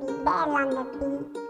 beat, bell on the beat.